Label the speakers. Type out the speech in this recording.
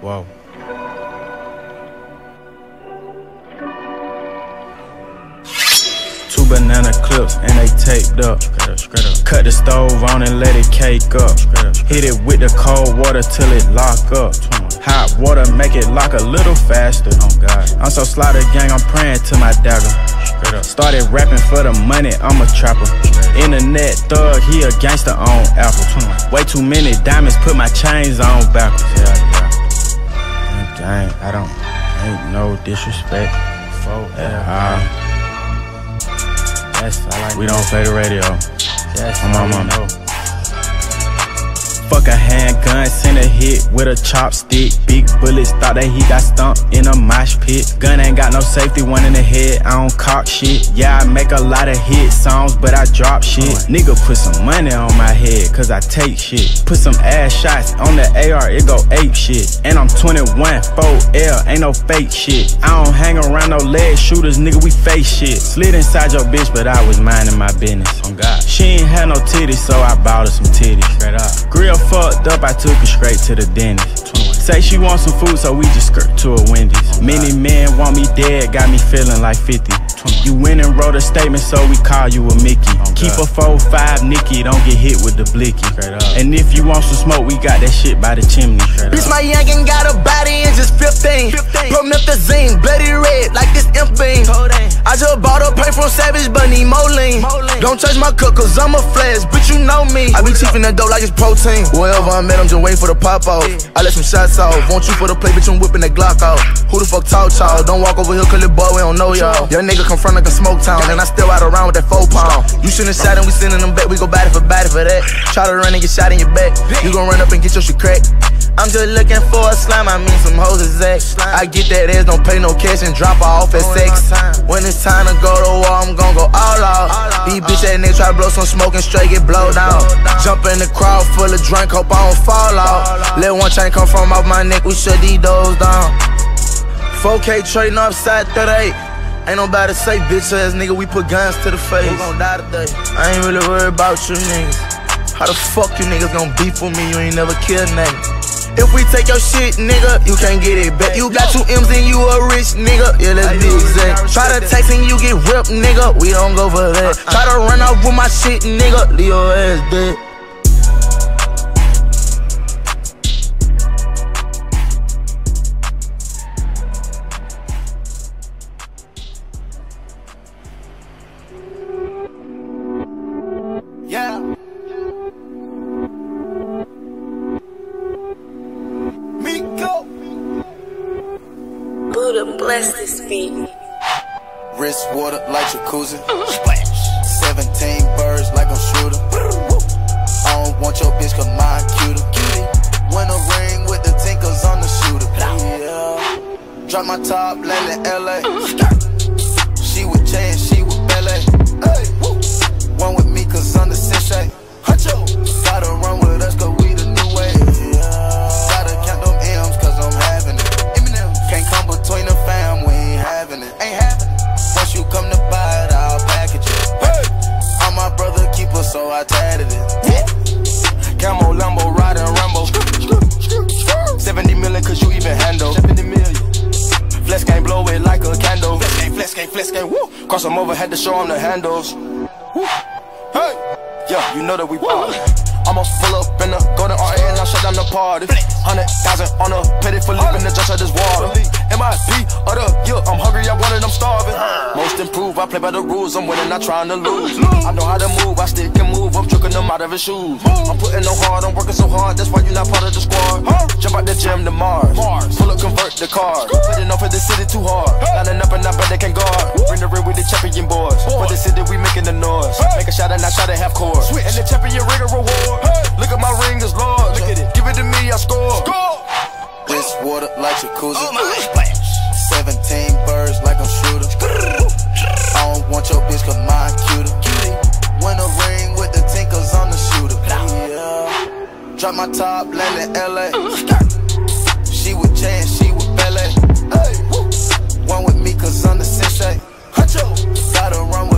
Speaker 1: Whoa. Two banana clips and they taped up. Cut the stove on and let it cake up. Hit it with the cold water till it lock up. Hot water make it lock a little faster. Oh God. I'm so slaughter gang, I'm praying to my dagger. Started rapping for the money, I'm a trapper. Internet thug, he a gangster on Apple. Way too many diamonds, put my chains on backwards. Yeah, yeah. I don't, ain't no disrespect. At all. Uh-huh.
Speaker 2: That's I like
Speaker 1: We don't play the radio.
Speaker 2: That's
Speaker 1: I'm on my-
Speaker 2: we know.
Speaker 1: Fuck a handgun, send a hit with a chopstick. Big bullets, thought that he got stumped in a mosh pit. Gun ain't got no safety, one in the head, I don't cock shit. Yeah, I make a lot of hit songs, but I drop shit. Nigga put some money on my head, cause I take shit. Put some ass shots on the AR, it go ape shit. And I'm 21, 4L, ain't no fake shit. I don't hang around no leg shooters, nigga, we face shit. Slid inside your bitch, but I was minding my business. On God. She ain't had no titties, so I bought her some titties. Straight up. Grill fucked up, I took her straight to the dentist. Say she want some food, so we just skirt to a Wendy's. Many men want me dead, got me feeling like 50. You went and wrote a statement, so we call you a Mickey. Keep a 4-5 Nicky, don't get hit with the blicky. And if you want some smoke, we got that shit by the chimney.
Speaker 3: Bitch, my youngin' got a body and just 15. Promethazine, bloody red, like this imp beam. I just bought a paint from Savage, but need lean. Don't touch my cook, cause I'm a flash, bitch, you know me. I be chiefin' the dope like it's protein. Wherever I'm at, I'm just waiting for the pop off. I let some shots off. Want you for the play, bitch, I'm whipping that Glock off. Who the fuck talk, y'all? Don't walk over here, cause the boy, we don't know y'all. Your nigga come from like a smoke town, and I still out around with that four pound. You shouldn't shot and we sending them back, we go body for body for that. Try to run and get shot in your back. You gon' run up and get your shit cracked. I'm just looking for a slime, I mean some hoes is X. I get that ass, don't pay no cash and drop her off at sex. When it's time to go to war, I'm gon' go all out. These bitch ass niggas try to blow some smoke and straight get blowed down. Jump in the crowd full of drink, hope I don't fall out. Let one chain come from off my neck, we shut these doors down. 4K trading upside 38. Ain't nobody say bitch ass nigga, we put guns to the face. We gon' die today. I ain't really worried about you niggas. How the fuck you niggas gon' beef with me? You ain't never killed nothing. If we take your shit, nigga, you can't get it back. You got two M's and you a rich nigga. Yeah, let's be exact. Try to text and you get ripped, nigga. We don't go for that. Try to run off with my shit, nigga. Your ass dead.
Speaker 4: Bless this beat.
Speaker 5: Wrist water like jacuzzi. 17 birds like I'm shooter. I don't want your bitch cause mine cuter. Win a ring with the tinkers on the shooter. Yeah. Drop my top, land in LA. Cross them over, had to show them the handles. Woo. Hey, yeah, you know that we ballin'. I'ma pull up in the golden R and I shut down the party. Hundred thousand on a petty for leaving the just of this water. MIP of the year, I'm hungry, I want it, I'm starving. Most improved, I play by the rules, I'm winning, not trying to lose. I know how to move, I stick and move, I'm tricking them out of his shoes. I'm putting no hard, I'm working so hard, that's why you're not part of the squad. Jump out the gym to Mars, convert the car. Heading off of the city too hard, lining up and I bet they can guard. Bring the ring with the champion boys, for the city we making the noise. Make a shot and I try to have core. And the champion ring a reward. Look at my ring is large. Look at it. Give it to me, I score. This water like jacuzzi. Oh my. 17 birds like I'm shooter. I don't want your bitch cause mine cuter. Win a ring with the tinkers on the shooter. Yeah. Drop my top, land in LA.
Speaker 3: Uh, she with Jay and she with Bella. Hey, one with me cause I'm the sensei. Got to run with